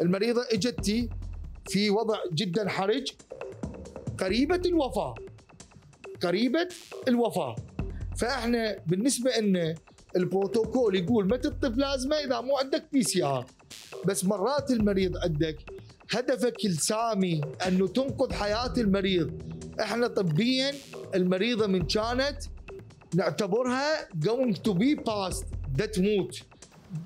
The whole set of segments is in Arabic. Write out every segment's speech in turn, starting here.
المريضة اجتي في وضع جدا حرج. قريبة الوفاة. قريبة الوفاة. فإحنا بالنسبة لنا البروتوكول يقول ما تعطي بلازما إذا مو عندك PCR بس مرات المريض عندك هدفك السامي إنه تنقذ حياة المريض. إحنا طبيا المريضة من كانت نعتبرها going to be past. ده تموت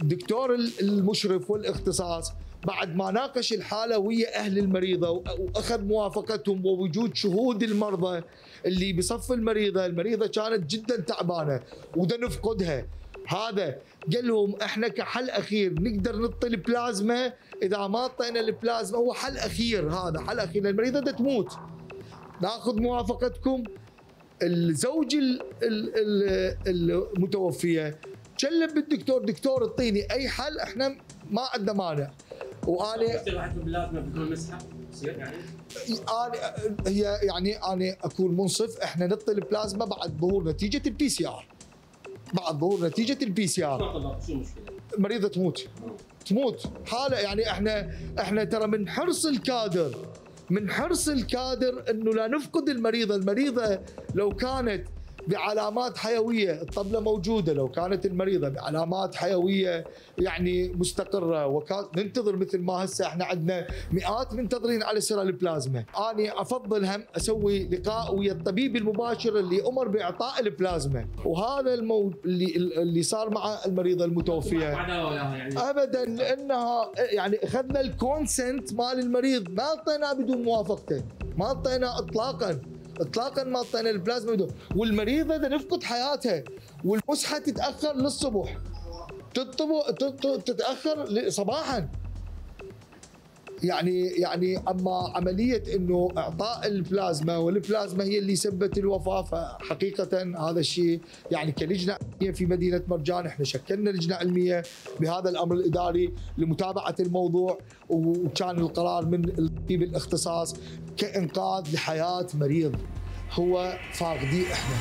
دكتور المشرف والاختصاص بعد ما ناقش الحالة ويا أهل المريضة وأخذ موافقتهم ووجود شهود المرضى اللي بصف المريضة المريضة كانت جدا تعبانة وده نفقدها. هذا قال لهم إحنا كحل أخير نقدر نعطي البلازما إذا ما أعطينا البلازما هو حل أخير هذا حل أخير المريضة ده تموت. ناخذ موافقتكم. الزوج المتوفية كلم بالدكتور دكتور اعطيني أي حل إحنا ما عندنا مانع. وأنا بلازما بدون مسحه يعني. أنا هي يعني أنا اكون منصف إحنا نعطي البلازما بعد ظهور نتيجة ال PCR بعد ظهور نتيجة ال PCR شو المشكلة؟ المريضه تموت. تموت. حالة يعني إحنا إحنا ترى من حرص الكادر من حرص الكادر إنه لا نفقد المريضة، المريضة لو كانت بعلامات حيوية ال stable موجودة لو كانت المريضة بعلامات حيوية يعني مستقرة. وكان ننتظر مثل ما هسه إحنا عندنا مئات منتظرين على سرا البلازما. أنا أفضل هم أسوي لقاء ويا الطبيب المباشر اللي أمر بإعطاء البلازما. وهذا المو... اللي اللي صار مع المريضة المتوفية. يعني. ابدا لأنها يعني أخذنا ال consent مال المريض. ما اعطيناه بدون موافقته. ما اعطيناه اطلاقا. اطلاقا ما اعطينا البلازما والمريضة نفقد حياتها والمسحه تتأخر للصبح. تتأخر صباحا. يعني يعني أما عملية إنه إعطاء البلازما والبلازما هي اللي سبت الوفاة فحقيقة هذا الشيء يعني كلجنة علمية في مدينة مرجان إحنا شكلنا لجنة علمية بهذا الأمر الإداري لمتابعة الموضوع وكان القرار من الطبيب الاختصاص كإنقاذ لحياة مريض هو فاقدي إحنا.